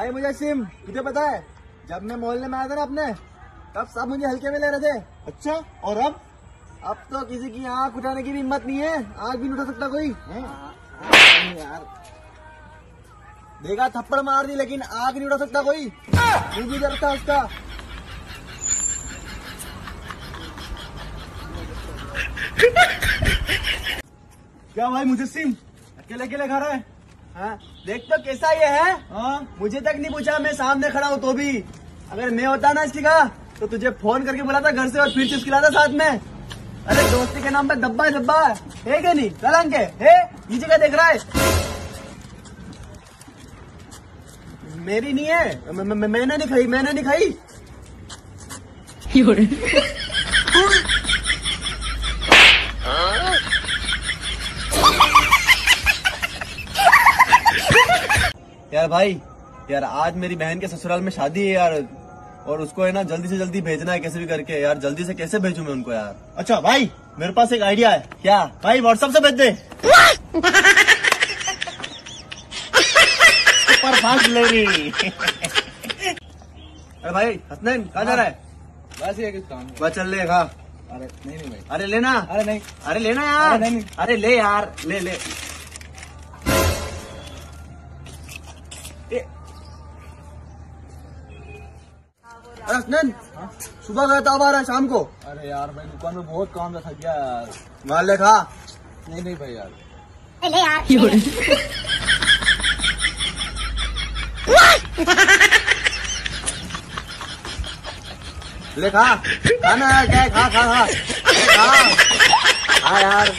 भाई मुझे सिम, तुझे पता है, जब मैं मोहल्ले में आया था ना अपने, तब सब मुझे हल्के में ले रहे थे। अच्छा और अब? अब तो किसी की आँख उठाने की भी हिम्मत नहीं है, आँख भी नहीं उठा सकता कोई? यार, देखा, थप्पड़ मार दी, लेकिन आग नहीं उठा सकता कोई। भी डरता उसका। क्या भाई, मुझे सिम? अकेले अकेले खा रहा है? हाँ? देख तो कैसा ये है। हाँ? मुझे तक नहीं पूछा मैं सामने खड़ा हूँ तो भी। अगर मैं होता ना इसकी का तो तुझे फ़ोन करके बुलाता घर से और फिर चिप्स खिलाता साथ में। अरे दोस्ती के नाम पे धब्बा है धब्बा है। क्या नहीं? कलंक है। है? नीचे क्या देख रहा है। मेरी नहीं है। म- म- मैंने नहीं खाई मैंने नहीं खाई। यार भाई यार आज मेरी बहन के ससुराल में शादी है यार और उसको है ना जल्दी से जल्दी भेजना है कैसे भी करके यार जल्दी से कैसे भेजू मैं उनको यार? अच्छा भाई मेरे पास एक आइडिया है। क्या? भाई व्हाट्सएप से भेज दे। सुपर फास्ट डिलीवरी अरे भाई हसनैन कहाँ जा रहा है? बस ये कुछ काम बस चल ले खा। अरे नहीं नहीं भाई। अरे लेना। अरे नहीं। अरे लेना यार। अरे नहीं, नहीं। अरे ले यार ले ले। अरे हसनैन सुबह गया था आ रहा है शाम को। अरे यार भाई दुकान में बहुत काम था थक गया यार। मार ले खा। नहीं नहीं भाई यार। 有人，ले खा। खाना यार क्या खा खा खा। खा। खा यार।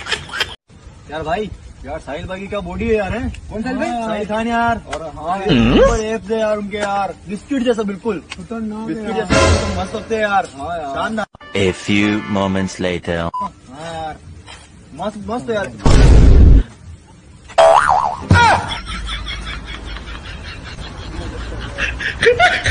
यार भाई यार साहिल भाई की क्या बॉडी है यार है? कौन साहिल भाई? साहिल खान यार। और हाँ यार उनके यार। बिस्किट जैसा बिल्कुल। बिस्किट जैसा बिल्कुल मस्त होते हैं यार। हाँ यार। शानदार। A few moments later. हाँ यार। मस्त मस्त यार "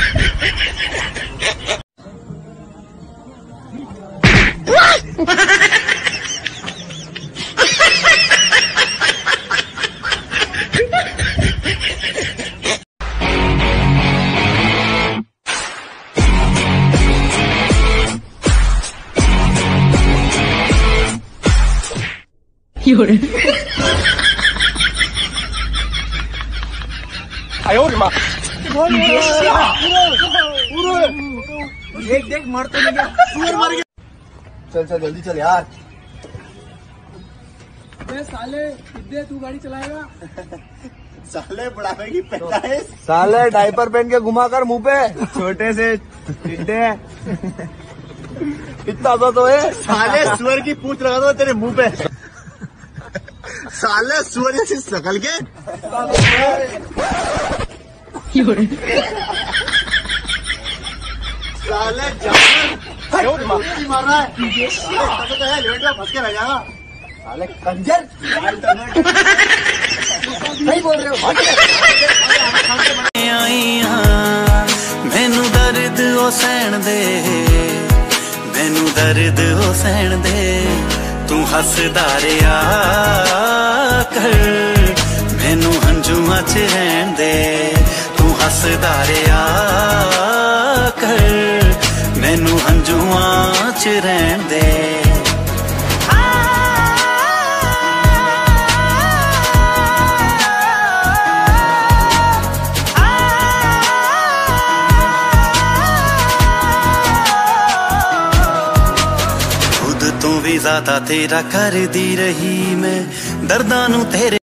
有人，देख देख मर तो नहीं गया सुअर मर गया चल चल जल्दी चल यार साले कितने तू गाड़ी चलाएगा साले बुढ़ापे की पैदाइश साले डायपर पहन के घुमाकर मुँह पे छोटे से टिड्डे इतना तो है साले सुअर की पूछ लगा दो तेरे मुँह पे साले सुअर से सकल के। साले मैनू दर्द हो सहन दे। मैनू दर्द हो सहन दे। तू हसदार यार 'ਚ ਰਹਿਣ ਦੇ ਖੁਦ ਤੋਂ ਵੀ ਜ਼ਿਆਦਾ ਤੇਰਾ ਕਰਦੀ ਰਹੀ ਮੈਂ ਦਰਦਾਂ ਨੂੰ ਤੇਰੇ